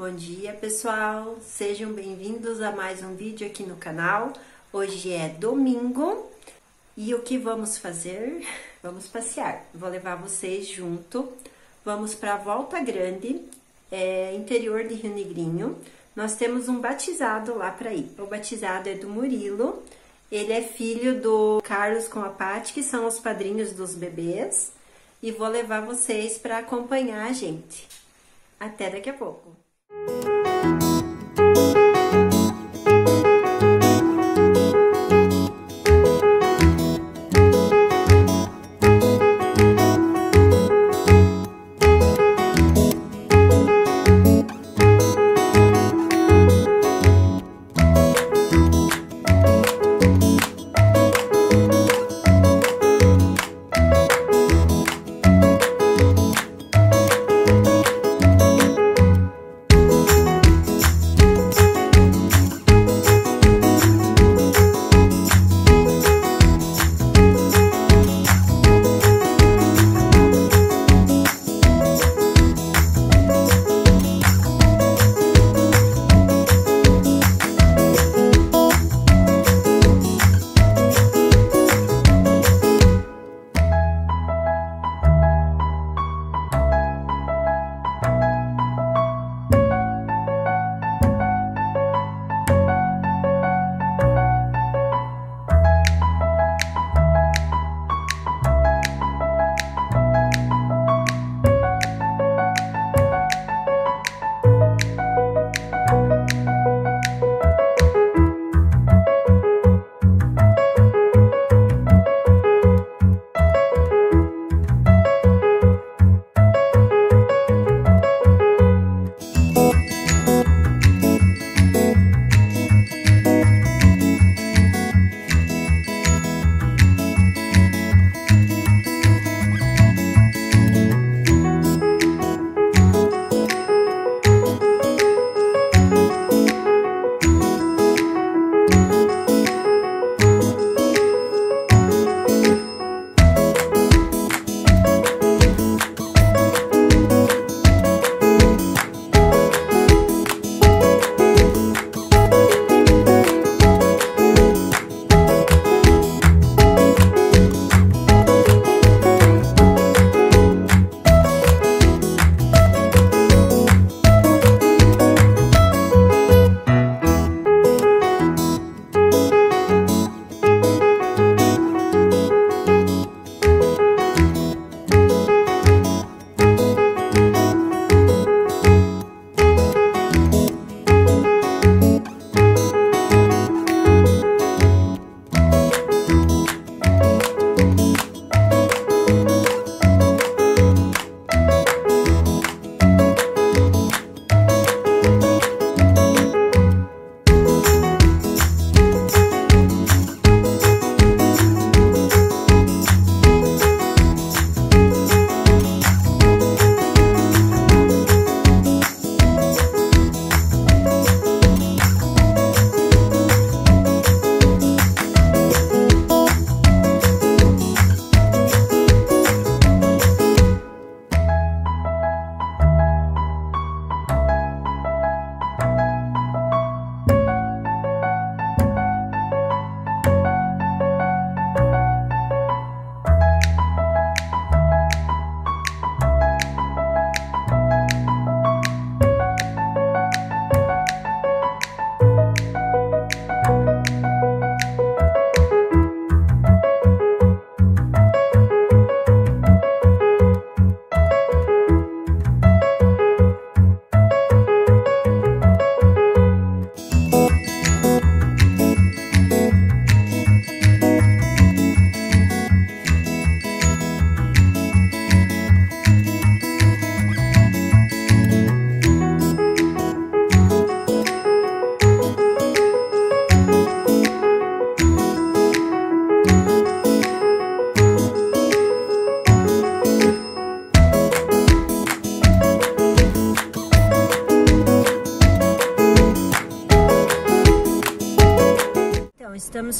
Bom dia pessoal, sejam bem-vindos a mais um vídeo aqui no canal. Hoje é domingo e o que vamos fazer? Vamos passear. Vou levar vocês junto. Vamos para Volta Grande, é, interior de Rio Negrinho. Nós temos um batizado lá para ir. O batizado é do Murilo. Ele é filho do Carlos com a Paty, que são os padrinhos dos bebês. E vou levar vocês para acompanhar a gente. Até daqui a pouco. Thank you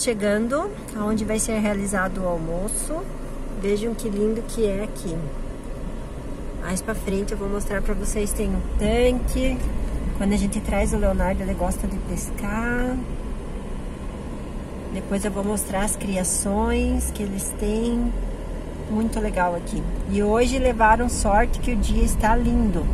chegando aonde vai ser realizado o almoço. Vejam que lindo que é aqui. Mais pra frente eu vou mostrar pra vocês, tem um tanque Quando a gente traz o Leonardo, ele gosta de pescar. Depois eu vou mostrar as criações que eles têm. Muito legal aqui. E hoje levaram sorte que o dia está lindo.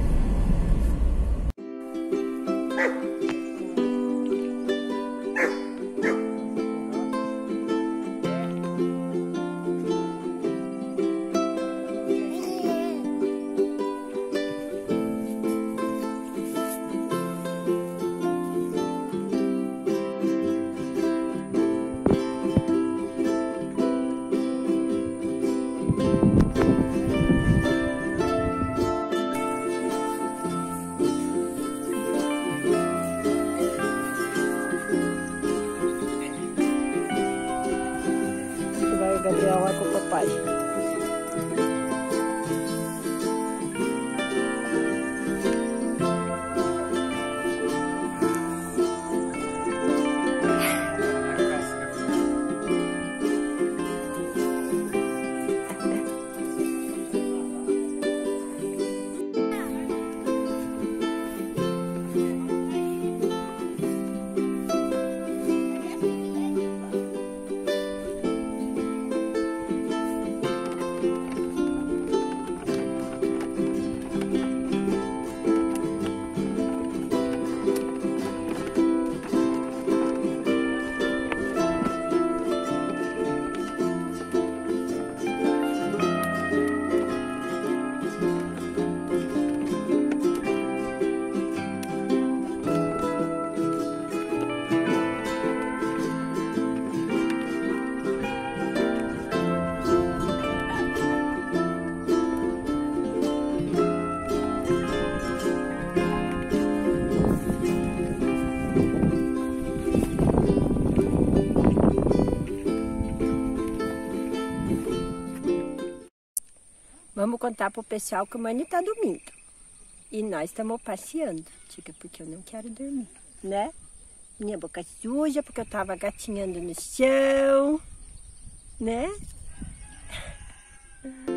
Vamos contar pro pessoal que o Mani tá dormindo. E nós estamos passeando. Diga, porque eu não quero dormir, né? Minha boca suja, porque eu tava gatinhando no chão, né?